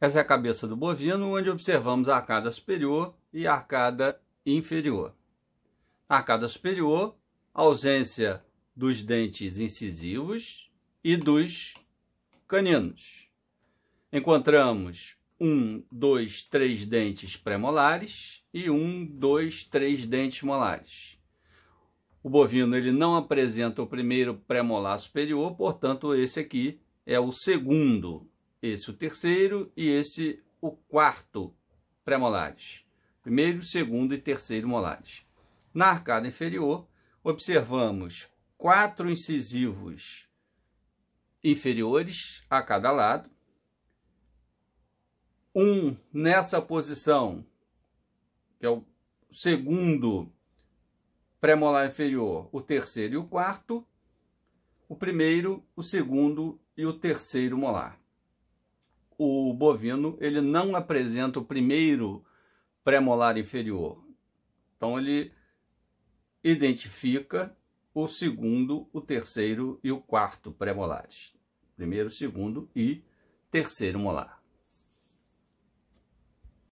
Essa é a cabeça do bovino, onde observamos a arcada superior e a arcada inferior. Na arcada superior, ausência dos dentes incisivos e dos caninos. Encontramos um, dois, três dentes pré-molares e um, dois, três dentes molares. O bovino ele não apresenta o primeiro pré-molar superior, portanto, esse aqui é o segundo, esse o terceiro e esse o quarto pré-molares. Primeiro, segundo e terceiro molares. Na arcada inferior, observamos quatro incisivos inferiores a cada lado, um nessa posição, que é o segundo pré-molar inferior, o terceiro e o quarto, o primeiro, o segundo e o terceiro molar. O bovino ele não apresenta o primeiro pré-molar inferior. Então ele identifica o segundo, o terceiro e o quarto pré-molares. Primeiro, segundo e terceiro molar.